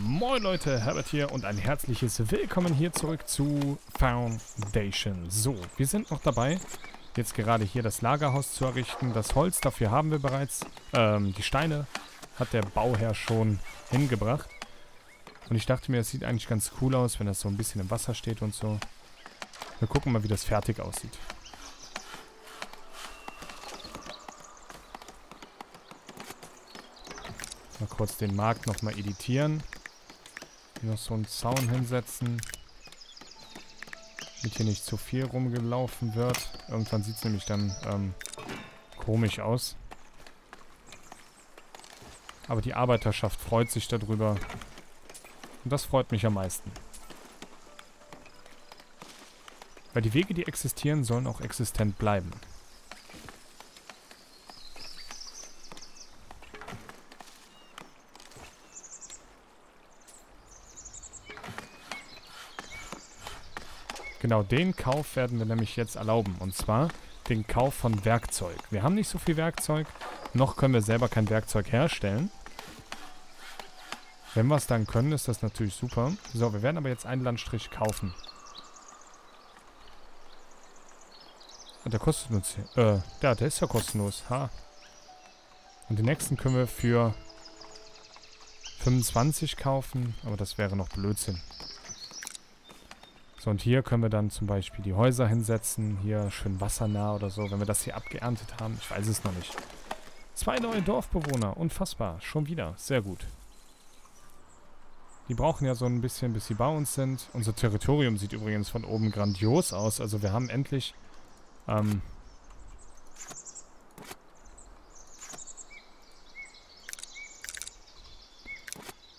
Moin Leute, Herbert hier und ein herzliches Willkommen hier zurück zu Foundation. So, wir sind noch dabei, jetzt gerade hier das Lagerhaus zu errichten. Das Holz, dafür haben wir bereits. Ähm, die Steine hat der Bauherr schon hingebracht. Und ich dachte mir, es sieht eigentlich ganz cool aus, wenn das so ein bisschen im Wasser steht und so. Wir gucken mal, wie das fertig aussieht. Mal kurz den Markt nochmal editieren. Hier noch so einen Zaun hinsetzen. Damit hier nicht zu viel rumgelaufen wird. Irgendwann sieht es nämlich dann ähm, komisch aus. Aber die Arbeiterschaft freut sich darüber. Und das freut mich am meisten. Weil die Wege, die existieren, sollen auch existent bleiben. Genau, den Kauf werden wir nämlich jetzt erlauben. Und zwar den Kauf von Werkzeug. Wir haben nicht so viel Werkzeug. Noch können wir selber kein Werkzeug herstellen. Wenn wir es dann können, ist das natürlich super. So, wir werden aber jetzt einen Landstrich kaufen. Der kostet uns... Äh, ja, der ist ja kostenlos. Ha. Und den nächsten können wir für 25 kaufen. Aber das wäre noch Blödsinn. So, und hier können wir dann zum Beispiel die Häuser hinsetzen. Hier schön wassernah oder so, wenn wir das hier abgeerntet haben. Ich weiß es noch nicht. Zwei neue Dorfbewohner. Unfassbar. Schon wieder. Sehr gut. Die brauchen ja so ein bisschen, bis sie bei uns sind. Unser Territorium sieht übrigens von oben grandios aus. Also wir haben endlich... Ähm,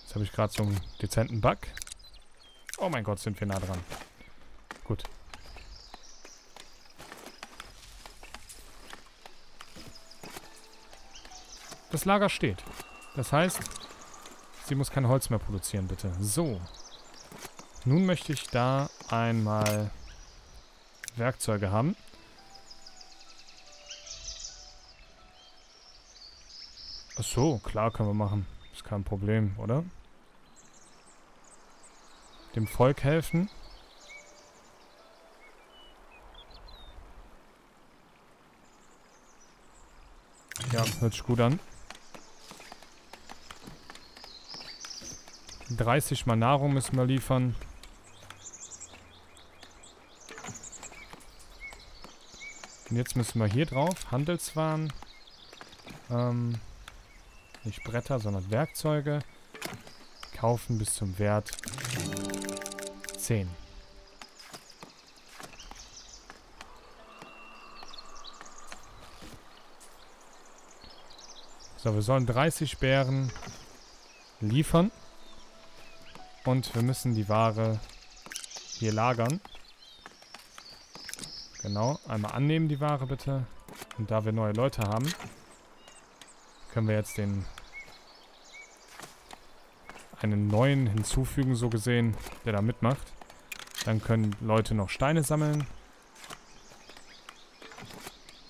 Jetzt habe ich gerade so einen dezenten Bug. Oh mein Gott, sind wir nah dran. Gut. Das Lager steht. Das heißt, sie muss kein Holz mehr produzieren, bitte. So. Nun möchte ich da einmal Werkzeuge haben. Ach so, klar können wir machen. Ist kein Problem, oder? Dem Volk helfen. Ja, hört sich gut an. 30 mal Nahrung müssen wir liefern. Und jetzt müssen wir hier drauf. Handelswaren. Ähm, nicht Bretter, sondern Werkzeuge. Kaufen bis zum Wert 10. So, wir sollen 30 Bären liefern. Und wir müssen die Ware hier lagern. Genau, einmal annehmen die Ware bitte. Und da wir neue Leute haben, können wir jetzt den einen neuen hinzufügen, so gesehen, der da mitmacht. Dann können Leute noch Steine sammeln.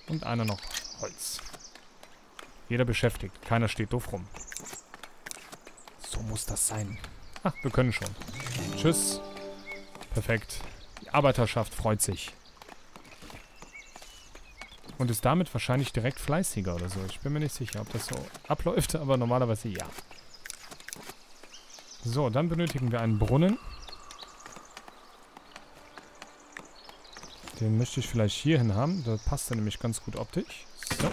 Und einer noch Holz. Jeder beschäftigt. Keiner steht doof rum. So muss das sein. Ach, wir können schon. Tschüss. Perfekt. Die Arbeiterschaft freut sich. Und ist damit wahrscheinlich direkt fleißiger oder so. Ich bin mir nicht sicher, ob das so abläuft, aber normalerweise ja. So, dann benötigen wir einen Brunnen. Den möchte ich vielleicht hierhin haben. Da passt er nämlich ganz gut optisch. So.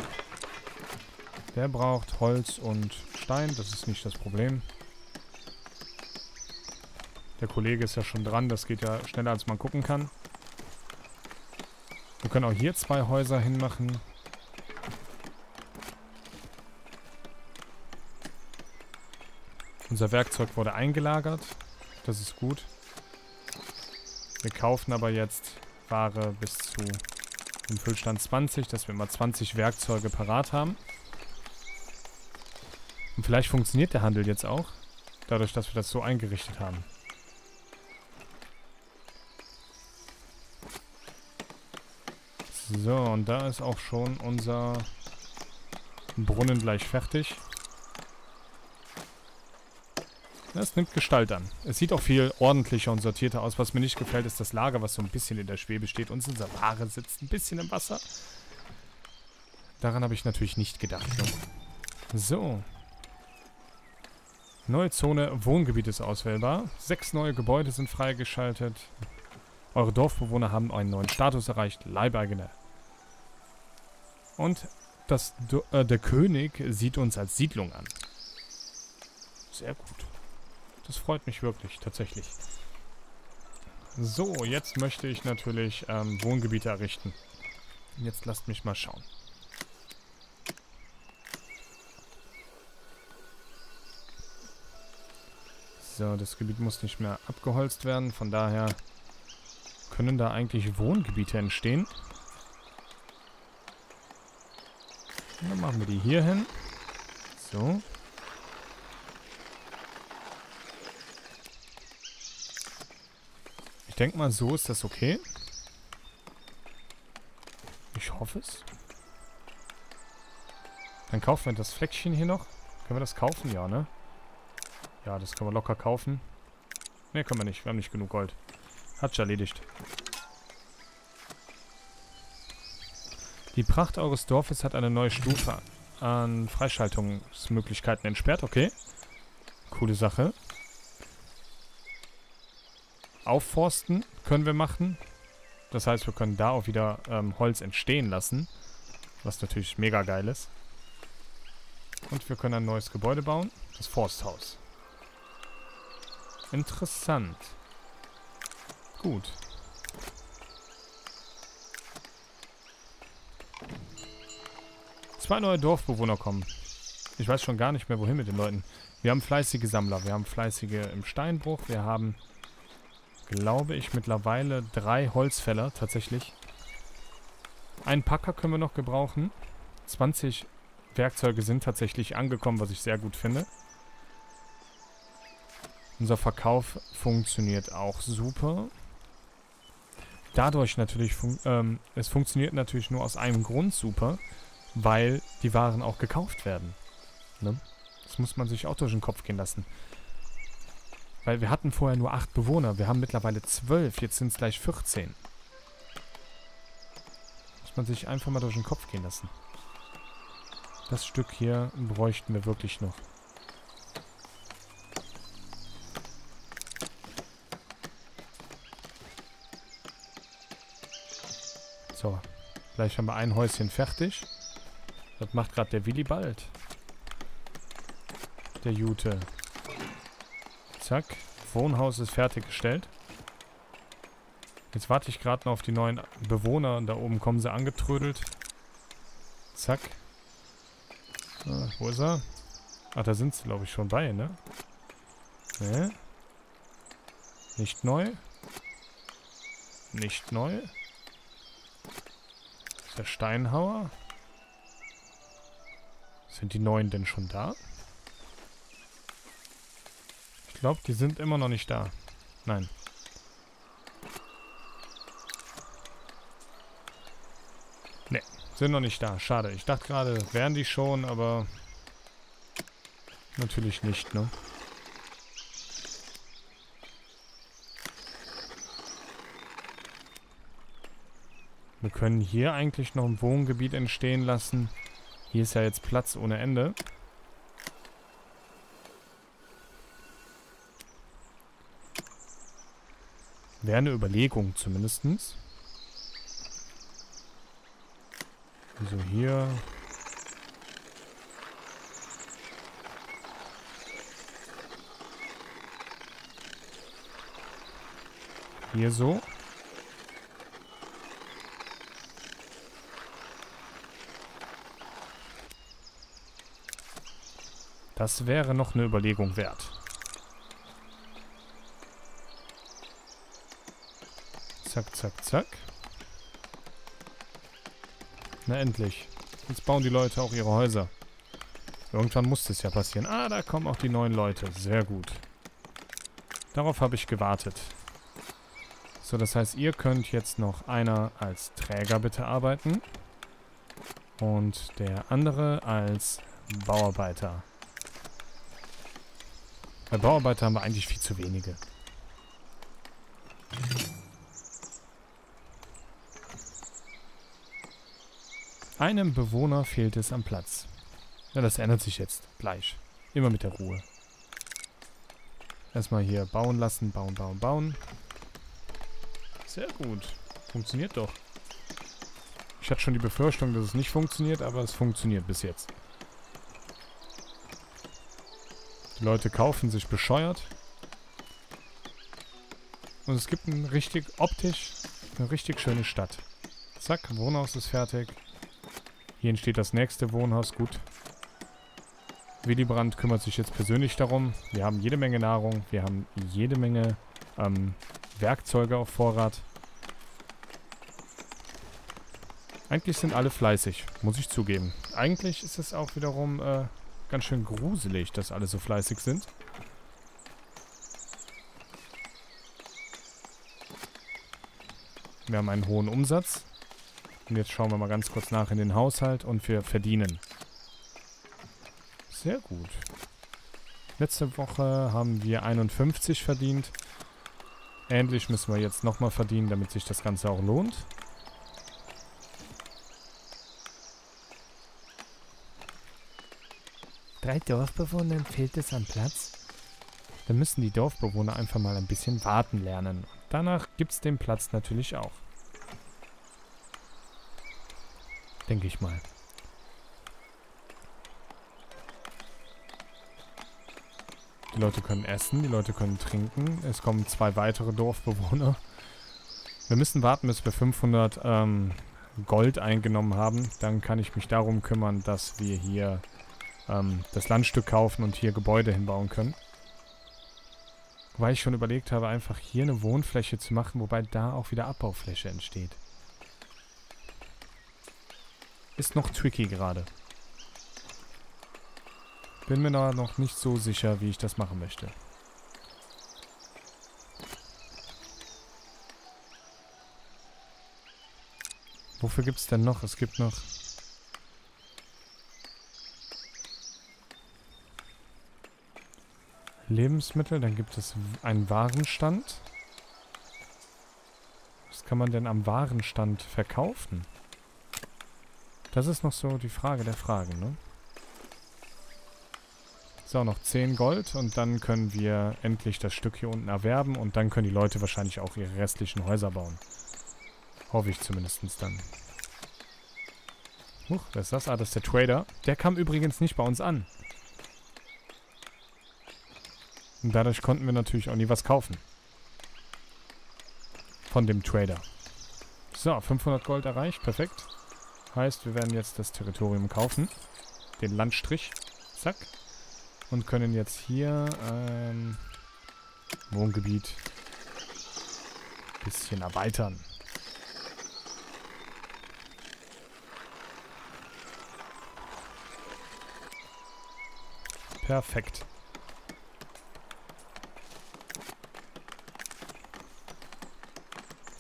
Der braucht Holz und Stein, das ist nicht das Problem. Der Kollege ist ja schon dran, das geht ja schneller als man gucken kann. Wir können auch hier zwei Häuser hinmachen. Unser Werkzeug wurde eingelagert. Das ist gut. Wir kaufen aber jetzt Ware bis zu dem Füllstand 20, dass wir immer 20 Werkzeuge parat haben. Und vielleicht funktioniert der Handel jetzt auch, dadurch, dass wir das so eingerichtet haben. So, und da ist auch schon unser Brunnen gleich fertig. Es nimmt Gestalt an. Es sieht auch viel ordentlicher und sortierter aus. Was mir nicht gefällt, ist das Lager, was so ein bisschen in der Schwebe steht. Und unser Ware sitzt ein bisschen im Wasser. Daran habe ich natürlich nicht gedacht. Ne? So. Neue Zone Wohngebiet ist auswählbar. Sechs neue Gebäude sind freigeschaltet. Eure Dorfbewohner haben einen neuen Status erreicht. Leibeigene. Und das, äh, der König sieht uns als Siedlung an. Sehr gut. Das freut mich wirklich, tatsächlich. So, jetzt möchte ich natürlich ähm, Wohngebiete errichten. Jetzt lasst mich mal schauen. So, das Gebiet muss nicht mehr abgeholzt werden. Von daher können da eigentlich Wohngebiete entstehen. Dann machen wir die hier hin. So. Ich denke mal, so ist das okay. Ich hoffe es. Dann kaufen wir das Fleckchen hier noch. Können wir das kaufen? Ja, ne? Ja, das können wir locker kaufen. Ne, können wir nicht. Wir haben nicht genug Gold. Hat sich erledigt. Die Pracht eures Dorfes hat eine neue Stufe an Freischaltungsmöglichkeiten entsperrt. Okay. Coole Sache. Aufforsten können wir machen. Das heißt, wir können da auch wieder ähm, Holz entstehen lassen. Was natürlich mega geil ist. Und wir können ein neues Gebäude bauen. Das Forsthaus. Interessant. Gut. Zwei neue Dorfbewohner kommen. Ich weiß schon gar nicht mehr, wohin mit den Leuten. Wir haben fleißige Sammler. Wir haben fleißige im Steinbruch. Wir haben, glaube ich, mittlerweile drei Holzfäller tatsächlich. Einen Packer können wir noch gebrauchen. 20 Werkzeuge sind tatsächlich angekommen, was ich sehr gut finde. Unser Verkauf funktioniert auch super. Dadurch natürlich, fun ähm, es funktioniert natürlich nur aus einem Grund super, weil die Waren auch gekauft werden. Ne? Das muss man sich auch durch den Kopf gehen lassen. Weil wir hatten vorher nur acht Bewohner, wir haben mittlerweile zwölf, jetzt sind es gleich 14. Muss man sich einfach mal durch den Kopf gehen lassen. Das Stück hier bräuchten wir wirklich noch. So, gleich haben wir ein Häuschen fertig. Das macht gerade der Willi bald. Der Jute. Zack. Wohnhaus ist fertiggestellt. Jetzt warte ich gerade noch auf die neuen Bewohner. Da oben kommen sie angetrödelt. Zack. Ah, wo ist er? Ach, da sind sie, glaube ich, schon bei, ne? Ne? Nicht neu. Nicht neu. Der Steinhauer. Sind die neuen denn schon da? Ich glaube, die sind immer noch nicht da. Nein. Ne, sind noch nicht da. Schade. Ich dachte gerade, wären die schon, aber natürlich nicht, ne? Wir können hier eigentlich noch ein Wohngebiet entstehen lassen. Hier ist ja jetzt Platz ohne Ende. Wäre eine Überlegung zumindest. Also hier... Hier so. Das wäre noch eine Überlegung wert. Zack, zack, zack. Na endlich. Jetzt bauen die Leute auch ihre Häuser. Irgendwann muss das ja passieren. Ah, da kommen auch die neuen Leute. Sehr gut. Darauf habe ich gewartet. So, das heißt, ihr könnt jetzt noch einer als Träger bitte arbeiten. Und der andere als Bauarbeiter. Bei Bauarbeiter haben wir eigentlich viel zu wenige. Einem Bewohner fehlt es am Platz. Ja, das ändert sich jetzt. Gleich. Immer mit der Ruhe. Erstmal hier bauen lassen. Bauen, bauen, bauen. Sehr gut. Funktioniert doch. Ich hatte schon die Befürchtung, dass es nicht funktioniert, aber es funktioniert bis jetzt. Die Leute kaufen sich bescheuert. Und es gibt ein richtig optisch eine richtig schöne Stadt. Zack, Wohnhaus ist fertig. Hier entsteht das nächste Wohnhaus. Gut. Willy Brandt kümmert sich jetzt persönlich darum. Wir haben jede Menge Nahrung. Wir haben jede Menge ähm, Werkzeuge auf Vorrat. Eigentlich sind alle fleißig, muss ich zugeben. Eigentlich ist es auch wiederum äh, ganz schön gruselig, dass alle so fleißig sind. Wir haben einen hohen Umsatz. Und jetzt schauen wir mal ganz kurz nach in den Haushalt und wir verdienen. Sehr gut. Letzte Woche haben wir 51 verdient. Ähnlich müssen wir jetzt nochmal verdienen, damit sich das Ganze auch lohnt. Drei Dorfbewohnern fehlt es an Platz. Dann müssen die Dorfbewohner einfach mal ein bisschen warten lernen. Danach gibt es den Platz natürlich auch. Denke ich mal. Die Leute können essen, die Leute können trinken. Es kommen zwei weitere Dorfbewohner. Wir müssen warten, bis wir 500 ähm, Gold eingenommen haben. Dann kann ich mich darum kümmern, dass wir hier ähm, das Landstück kaufen und hier Gebäude hinbauen können. Wobei ich schon überlegt habe, einfach hier eine Wohnfläche zu machen, wobei da auch wieder Abbaufläche entsteht. Ist noch tricky gerade. Bin mir da noch nicht so sicher, wie ich das machen möchte. Wofür gibt es denn noch? Es gibt noch Lebensmittel, dann gibt es einen Warenstand. Was kann man denn am Warenstand verkaufen? Das ist noch so die Frage der Fragen, ne? So, noch 10 Gold und dann können wir endlich das Stück hier unten erwerben und dann können die Leute wahrscheinlich auch ihre restlichen Häuser bauen. Hoffe ich zumindest dann. Huch, wer ist das? Ah, das ist der Trader. Der kam übrigens nicht bei uns an. Und dadurch konnten wir natürlich auch nie was kaufen. Von dem Trader. So, 500 Gold erreicht. Perfekt. Heißt, wir werden jetzt das Territorium kaufen. Den Landstrich. Zack. Und können jetzt hier ähm, Wohngebiet bisschen erweitern. Perfekt.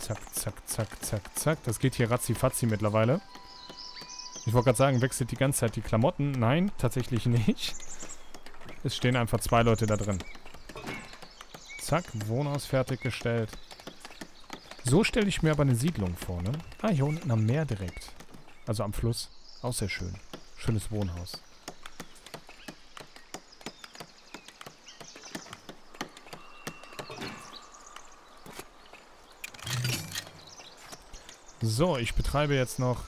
Zack, zack, zack, zack, zack. Das geht hier ratzi-fatzi mittlerweile. Ich wollte gerade sagen, wechselt die ganze Zeit die Klamotten. Nein, tatsächlich nicht. Es stehen einfach zwei Leute da drin. Zack, Wohnhaus fertiggestellt. So stelle ich mir aber eine Siedlung vor, ne? Ah, hier unten am Meer direkt. Also am Fluss. Auch sehr schön. Schönes Wohnhaus. So, ich betreibe jetzt noch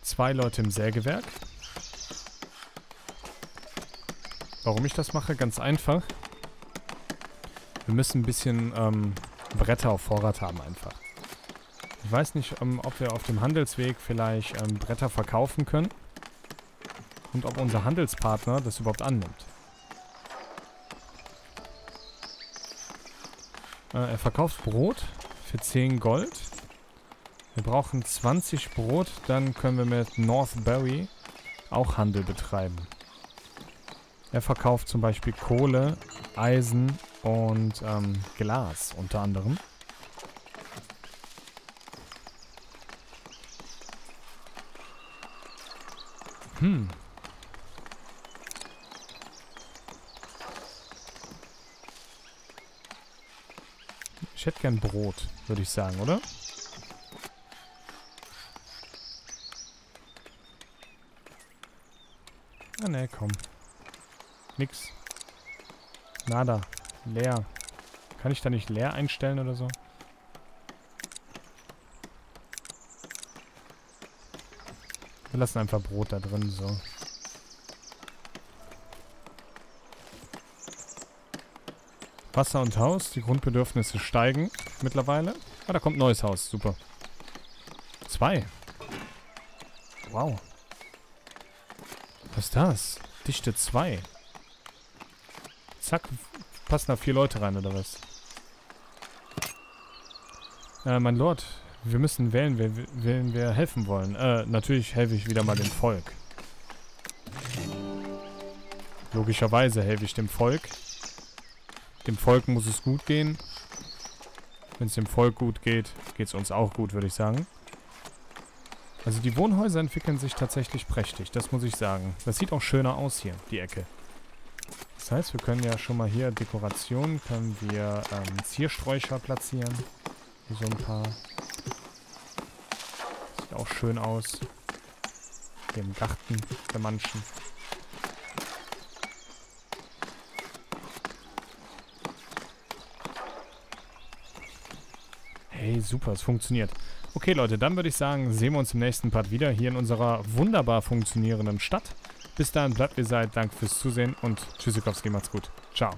zwei Leute im Sägewerk. Warum ich das mache? Ganz einfach. Wir müssen ein bisschen ähm, Bretter auf Vorrat haben einfach. Ich weiß nicht, ähm, ob wir auf dem Handelsweg vielleicht ähm, Bretter verkaufen können. Und ob unser Handelspartner das überhaupt annimmt. Äh, er verkauft Brot für 10 Gold. Wir brauchen 20 Brot, dann können wir mit Northbury auch Handel betreiben. Er verkauft zum Beispiel Kohle, Eisen und ähm, Glas unter anderem. Hm. Ich hätte gern Brot, würde ich sagen, oder? Ah, ne, komm. Nix. Nada. Leer. Kann ich da nicht leer einstellen oder so? Wir lassen einfach Brot da drin, so. Wasser und Haus. Die Grundbedürfnisse steigen mittlerweile. Ah, da kommt ein neues Haus. Super. Zwei. Wow. Was ist das? Dichte 2. Zack, passen da vier Leute rein, oder was? Äh, mein Lord, wir müssen wählen, wer, wen wir helfen wollen. Äh, natürlich helfe ich wieder mal dem Volk. Logischerweise helfe ich dem Volk. Dem Volk muss es gut gehen. Wenn es dem Volk gut geht, geht es uns auch gut, würde ich sagen. Also die Wohnhäuser entwickeln sich tatsächlich prächtig, das muss ich sagen. Das sieht auch schöner aus hier, die Ecke. Das heißt, wir können ja schon mal hier Dekoration, können wir ähm, Ziersträucher platzieren. So ein paar. Sieht auch schön aus. Hier im Garten der manchen. Hey, super, es funktioniert. Okay, Leute, dann würde ich sagen, sehen wir uns im nächsten Part wieder hier in unserer wunderbar funktionierenden Stadt. Bis dahin, bleibt wie seid. Danke fürs Zusehen und Tschüssikowski, macht's gut. Ciao.